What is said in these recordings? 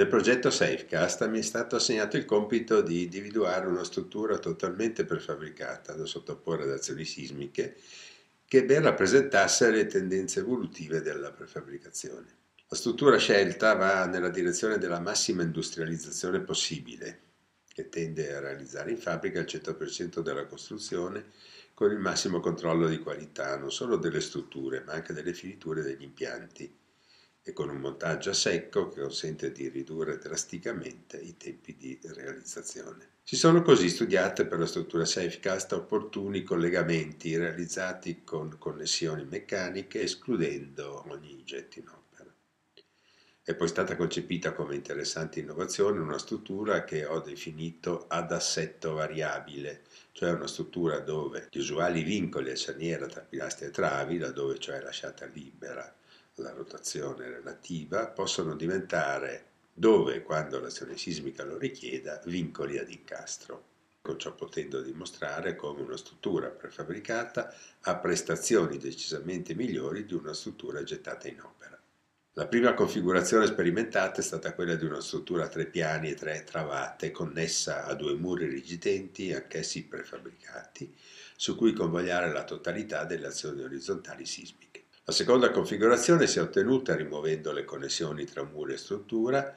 Nel progetto Safecast mi è stato assegnato il compito di individuare una struttura totalmente prefabbricata da sottoporre ad azioni sismiche che ben rappresentasse le tendenze evolutive della prefabbricazione. La struttura scelta va nella direzione della massima industrializzazione possibile, che tende a realizzare in fabbrica il 100% della costruzione con il massimo controllo di qualità non solo delle strutture ma anche delle finiture degli impianti e con un montaggio a secco che consente di ridurre drasticamente i tempi di realizzazione. Si sono così studiate per la struttura Safecast opportuni collegamenti realizzati con connessioni meccaniche escludendo ogni getto in opera. È poi stata concepita come interessante innovazione una struttura che ho definito ad assetto variabile, cioè una struttura dove gli usuali vincoli a cerniera tra pilastri e travi, laddove cioè lasciata libera la rotazione relativa, possono diventare dove e quando l'azione sismica lo richieda, vincoli ad incastro, con ciò potendo dimostrare come una struttura prefabbricata ha prestazioni decisamente migliori di una struttura gettata in opera. La prima configurazione sperimentata è stata quella di una struttura a tre piani e tre travate connessa a due muri rigidenti, anch'essi prefabbricati, su cui convogliare la totalità delle azioni orizzontali sismiche. La seconda configurazione si è ottenuta rimuovendo le connessioni tra muro e struttura,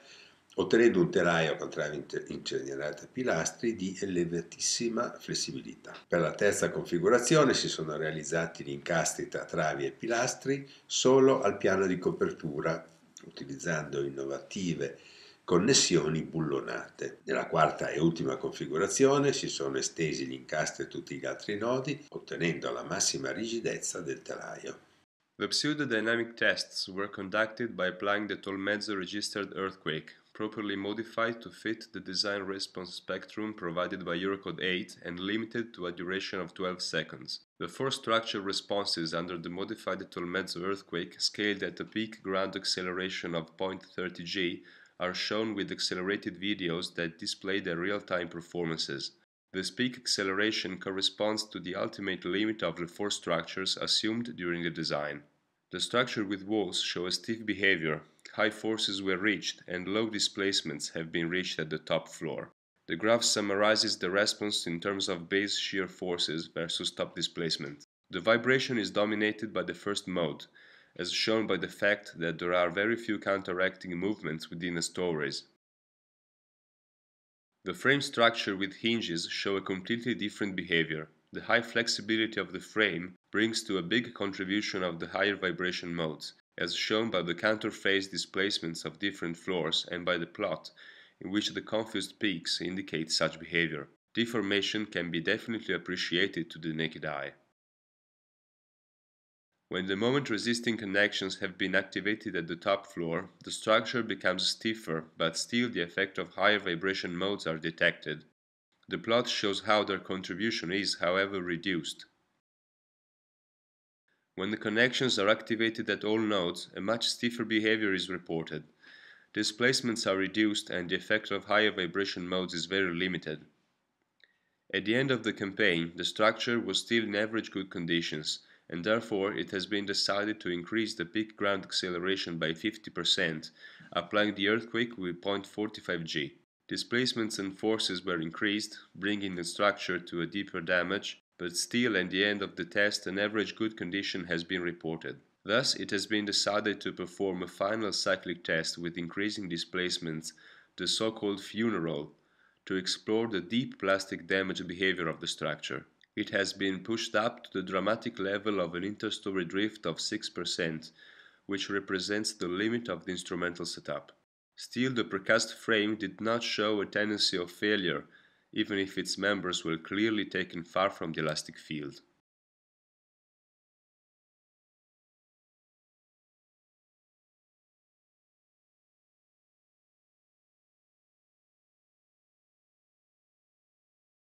ottenendo un telaio con travi incenerate pilastri di elevatissima flessibilità. Per la terza configurazione si sono realizzati gli incastri tra travi e pilastri solo al piano di copertura, utilizzando innovative connessioni bullonate. Nella quarta e ultima configurazione si sono estesi gli incastri a tutti gli altri nodi, ottenendo la massima rigidezza del telaio. The pseudodynamic tests were conducted by applying the Tolmezzo registered earthquake, properly modified to fit the design response spectrum provided by Eurocode 8 and limited to a duration of 12 seconds. The four structure responses under the modified Tolmezzo earthquake scaled at a peak ground acceleration of 0.30 g are shown with accelerated videos that display their real-time performances. This peak acceleration corresponds to the ultimate limit of the four structures assumed during the design. The structure with walls show a stiff behavior, high forces were reached and low displacements have been reached at the top floor. The graph summarizes the response in terms of base shear forces versus top displacement. The vibration is dominated by the first mode, as shown by the fact that there are very few counteracting movements within the stories. The frame structure with hinges show a completely different behavior. The high flexibility of the frame brings to a big contribution of the higher vibration modes, as shown by the counterphase displacements of different floors and by the plot, in which the confused peaks indicate such behavior. Deformation can be definitely appreciated to the naked eye. When the moment resisting connections have been activated at the top floor, the structure becomes stiffer, but still the effect of higher vibration modes are detected. The plot shows how their contribution is, however, reduced. When the connections are activated at all nodes, a much stiffer behavior is reported. Displacements are reduced and the effect of higher vibration modes is very limited. At the end of the campaign, the structure was still in average good conditions, and therefore it has been decided to increase the peak ground acceleration by 50%, applying the earthquake with 0.45 g. Displacements and forces were increased, bringing the structure to a deeper damage, but still at the end of the test an average good condition has been reported. Thus it has been decided to perform a final cyclic test with increasing displacements, the so-called funeral, to explore the deep plastic damage behavior of the structure it has been pushed up to the dramatic level of an interstory drift of 6%, which represents the limit of the instrumental setup. Still, the precast frame did not show a tendency of failure, even if its members were clearly taken far from the elastic field.